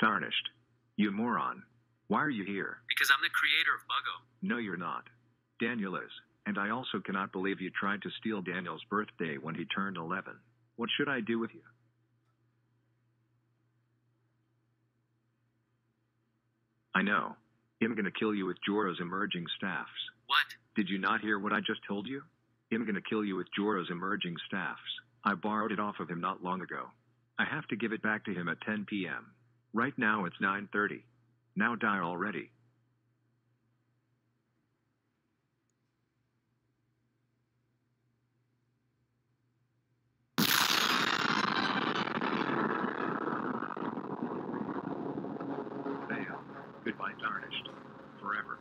Tarnished. You moron. Why are you here? Because I'm the creator of Buggo. No, you're not. Daniel is. And I also cannot believe you tried to steal Daniel's birthday when he turned 11. What should I do with you? I know. I'm gonna kill you with Joro's emerging staffs. What? Did you not hear what I just told you? I'm gonna kill you with Joro's emerging staffs. I borrowed it off of him not long ago. I have to give it back to him at 10 p.m. Right now it's 9.30. Now die already. Fail. Goodbye tarnished. Forever.